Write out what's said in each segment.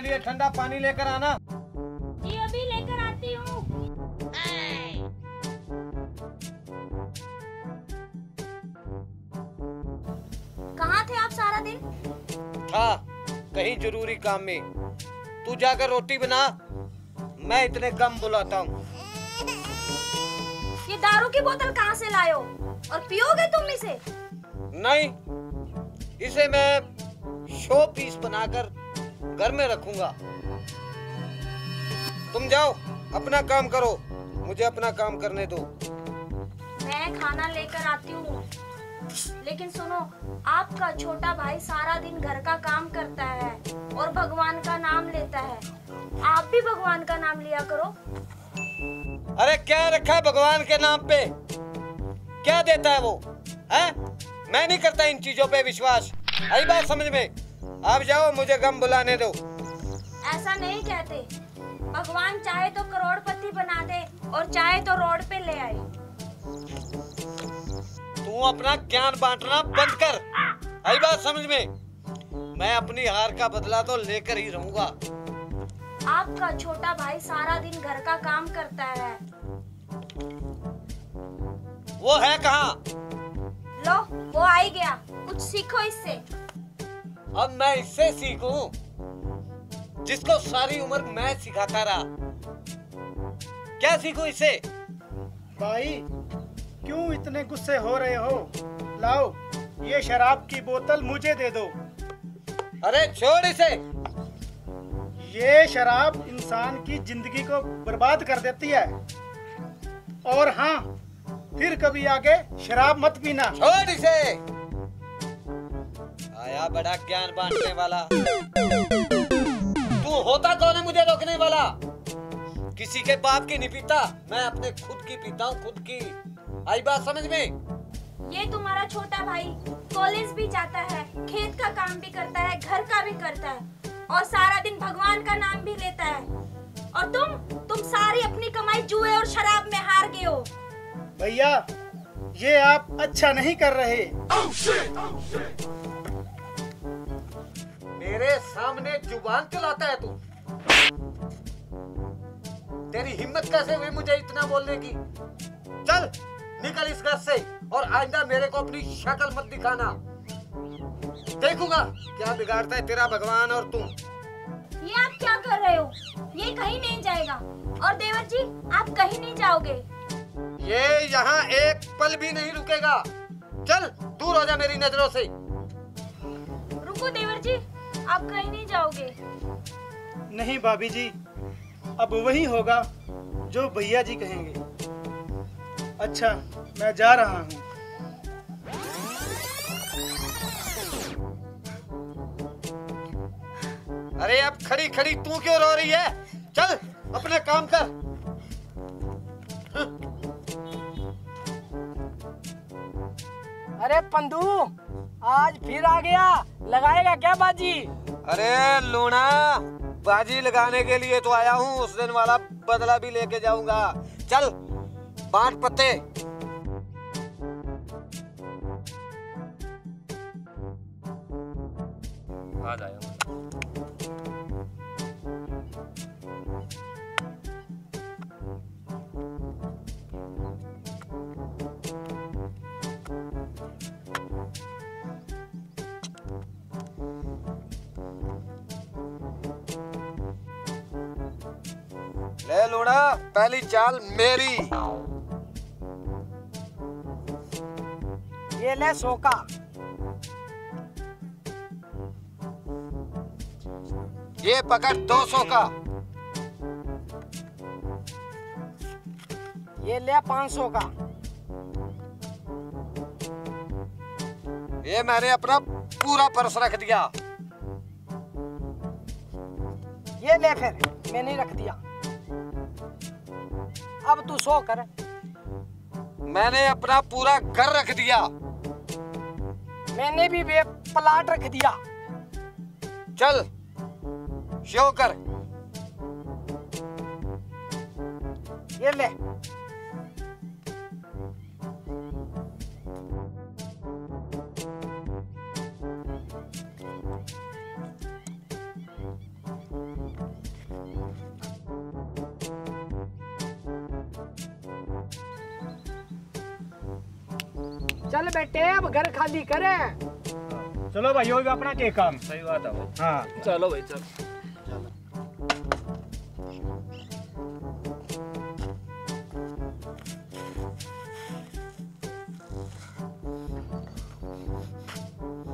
मेरे लिए ठंडा पानी लेकर आना। जी अभी लेकर आती हूँ। कहाँ थे आप सारा दिन? था कहीं ज़रूरी काम में। तू जाकर रोटी बना मैं इतने कम बुलाता हूँ। ये दारू की बोतल कहाँ से हो? और पियोगे तुम इसे? नहीं इसे मैं शो पीस बनाकर घर में रखूँगा। तुम जाओ अपना काम करो मुझे अपना काम करने दो। मैं खाना लेकर आती हूँ। लेकिन सुनो आपका छोटा भाई सारा दिन घर का काम करता है और भगवान का नाम लेता है। आप भी भगवान का नाम लिया करो। अरे क्या रखा है भगवान के नाम पे? क्या देता है वो? है? मैं नहीं करता इन चीज़ों पे विश्वास। आई बात समझ में? आप जाओ मुझे गम बुलाने दो। ऐसा नहीं कहते। भगवान चाहे तो करोड़पति बना दे और चाहे तो रोड पे ले आए। तू अपना ज्ञान बांटना बंद कर। आई बात समझ में? मैं अपनी हार का बदला तो लेकर ही रहूँगा। आपका छोटा भाई सारा दिन घर का काम करता है। वो है कहाँ? लो वो आई गया। कुछ सीखो इससे। अब मैं इससे सीखूं जिसको सारी उम्र मैं सिखाता रहा। क्या सीखूं इसे? भाई क्यों इतने गुस्से हो रहे हो? लाओ ये शराब की बोतल मुझे दे दो। अरे छोड़ इसे। ये शराब इंसान की ज़िंदगी को बर्बाद कर देती है। और हाँ फिर कभी आगे शराब मत पीना। छोड़ इसे। आया बड़ा ज्ञान बांटने वाला। तू होता कौन है मुझे रोकने वाला? किसी के बाप की नहीं पीता मैं अपने खुद की पीता हूँ खुद की। आई बात समझ में? ये तुम्हारा छोटा भाई कॉलेज भी जाता है खेत का काम भी करता है घर का भी करता है और सारा दिन भगवान का नाम भी लेता है। और तुम तुम सारी अपनी कमाई जुए और शराब में हार गए हो। भैया ये आप अच्छा नहीं कर रहे। मेरे सामने ज़ुबान चलाता है तू। तेरी हिम्मत कैसे हुई मुझे इतना बोलने की? चल निकल इस घर से और आइंदा मेरे को अपनी शक्ल मत दिखाना। देखूँगा क्या बिगाड़ता है तेरा भगवान और तुम ये आप क्या कर रहे हो? ये कहीं नहीं जाएगा। और देवर जी आप कहीं नहीं जाओगे। ये यहाँ एक पल भी नहीं रुकेगा। चल दूर हो जा मेरी नज़रों से। रुको देवर जी आप कहीं नहीं जाओगे? नहीं भाभी जी। अब वही होगा जो भैया जी कहेंगे। अच्छा मैं जा रहा हूँ। अरे अब खड़ी खड़ी तू क्यों रो रही है? चल अपना काम कर। अरे पंदू आज फिर आ गया। लगाएगा क्या बाजी? अरे लूना बाजी लगाने के लिए तो आया हूँ। उस दिन वाला बदला भी लेके जाऊँगा। चल बांट पत्ते। आज आया ले लूना पहली चाल मेरी। ये ले सोका। ये पकड़ दो सौ का। ये ले पाँच सौ का। ये मैंने अपना पूरा पर्स रख दिया। ये ले फिर मैंने रख दिया। अब तू सो कर। मैंने अपना पूरा घर रख दिया। मैंने भी वे प्लाट रख दिया। चल शो कर। ये ले। चल बेटे अब घर खाली करे। चलो भाई भी अपना के काम। सही बात है भाई। हाँ। चलो भाई चलो।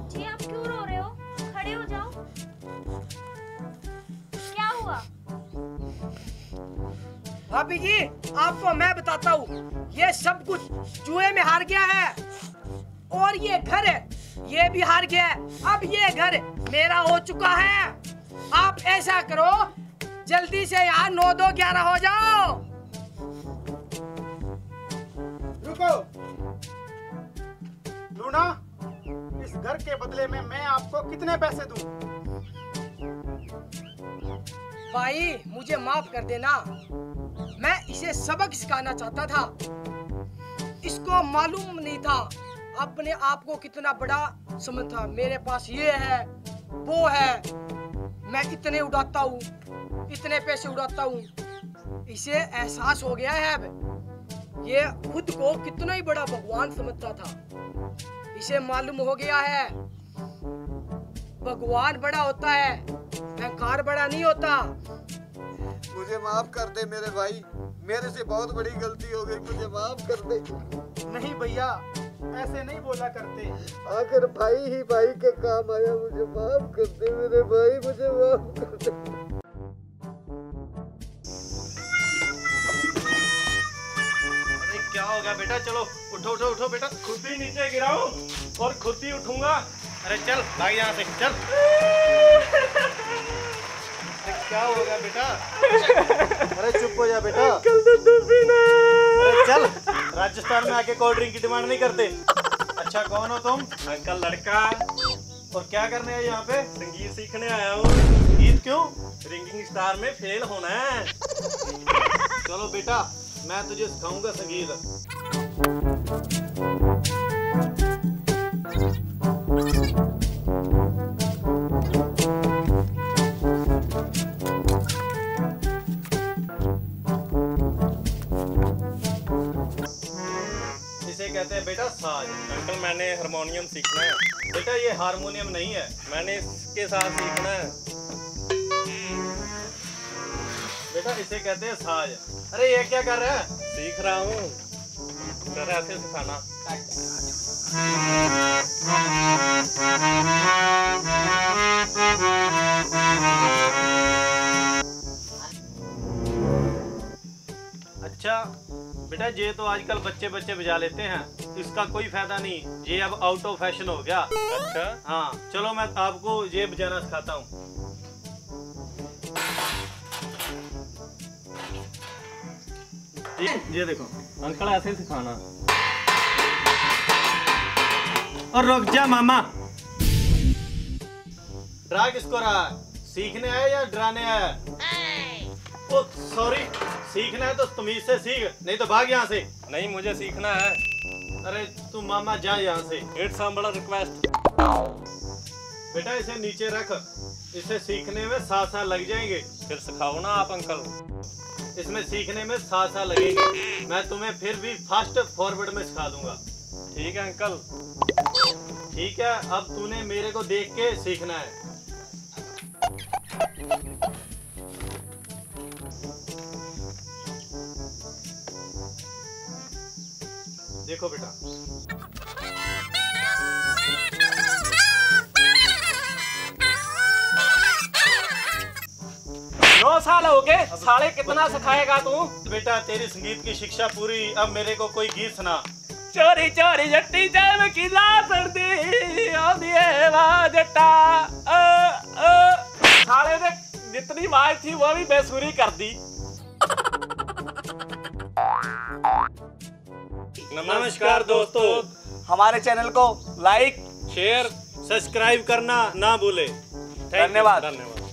जी आप क्यों रो रहे हो? खड़े हो जाओ। क्या हुआ? भाभी जी आपको मैं बताता हूँ ये सब कुछ जुए में हार गया है। और ये घर है। ये भी हार गया। अब ये घर मेरा हो चुका है। आप ऐसा करो जल्दी से यहाँ नौ दो ग्यारह हो जाओ। रुको। लूना इस घर के बदले में मैं आपको कितने पैसे दूँ? भाई मुझे माफ़ कर देना। मैं इसे सबक सिखाना चाहता था। इसको मालूम नहीं था। अपने आप को कितना बड़ा समझता मेरे पास ये है वो है। मैं इतने उड़ाता हूँ इतने पैसे उड़ाता हूँ। इसे एहसास हो गया है अब। ये खुद को कितना ही बड़ा भगवान समझता था। इसे मालूम हो गया है भगवान बड़ा होता है अहंकार बड़ा नहीं होता। मुझे माफ़ कर दे मेरे भाई। मेरे से बहुत बड़ी गलती हो गई मुझे माफ़ कर दे। नहीं भैया ऐसे नहीं बोला करते। आखिर भाई ही भाई के काम आया मुझे माफ़ कर दे मेरे भाई मुझे माफ़ कर दे। क्या हो गया बेटा? चलो उठो उठो उठो बेटा। खुद ही नीचे गिराओ और खुद ही उठूँगा। अरे चल भाग यहाँ से चल। अरे क्या हो गया बेटा? अरे चुप हो जा बेटा। कल तो अरे चल। राजस्थान में आके कोल्ड ड्रिंक की डिमांड नहीं करते। अच्छा कौन हो तुम? अंकल लड़का। और क्या करने आए यहाँ पे? संगीत सीखने आया हूँ। संगीत क्यों? रिंगिंग स्टार में फेल होना है। चलो बेटा मैं तुझे सिखाऊँगा संगीत। कहते हैं बेटा साज अंकल मैंने हारमोनियम सीखना है। बेटा ये हारमोनियम नहीं है। मैंने इसके साथ सीखना है। बेटा इसे कहते हैं साज। अरे ये क्या कर रहा है? सीख रहा हूँ। सर ऐसे सिखाना। बेटा ये तो आजकल बच्चे बच्चे बजा लेते हैं इसका कोई फ़ायदा नहीं। ये अब आउट ऑफ़ फ़ैशन हो गया। अच्छा। हाँ चलो मैं आपको ये बजाना सिखाता हूँ। ये देखो अंकल ऐसे सिखाना। और रुक जा मामा। डरा किसको रहा है? सीखने आया या डराने आया? ओ सॉरी सीखना है तो तमीज से सीख नहीं तो भाग यहाँ से। नहीं मुझे सीखना है। अरे तू मामा जा यहाँ से। इट्स बड़ा रिक्वेस्ट बेटा इसे नीचे रख। इसे सीखने में सात साल लग जाएँगे। फिर सिखाओ ना आप अंकल। इसमें सीखने में सात साल लगेंगे। मैं तुम्हें फिर भी फास्ट फॉरवर्ड में सिखा दूँगा। ठीक है अंकल। ठीक है अब तूने मेरे को देख के सीखना है। देखो बेटा। नौ साल हो गए साले कितना सिखाएगा तू? बेटा तेरी संगीत की शिक्षा पूरी अब मेरे को कोई गीत सुना। चोरी चोरी जट्टी जैव किला सर्दी आंदी जट्टा। साले ने जितनी आवाज़ थी वो भी बेसुरी कर दी। नमस्कार दोस्तों। हमारे चैनल को लाइक शेयर सब्सक्राइब करना ना भूले। धन्यवाद। धन्यवाद।